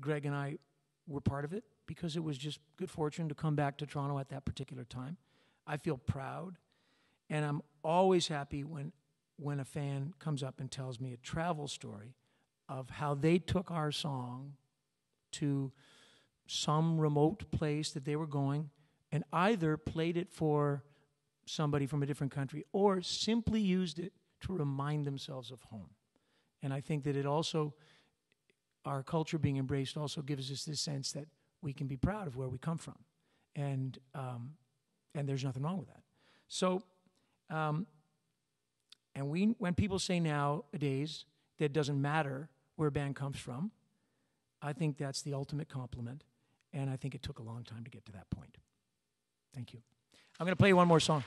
Greg and I were part of it because it was just good fortune to come back to Toronto at that particular time. I feel proud, and I'm always happy when when a fan comes up and tells me a travel story of how they took our song to some remote place that they were going and either played it for somebody from a different country or simply used it to remind themselves of home. And I think that it also, our culture being embraced also gives us this sense that we can be proud of where we come from. And, um, and there's nothing wrong with that. So, um, and we, when people say nowadays that it doesn't matter where a band comes from, I think that's the ultimate compliment. And I think it took a long time to get to that point. Thank you. I'm going to play one more song.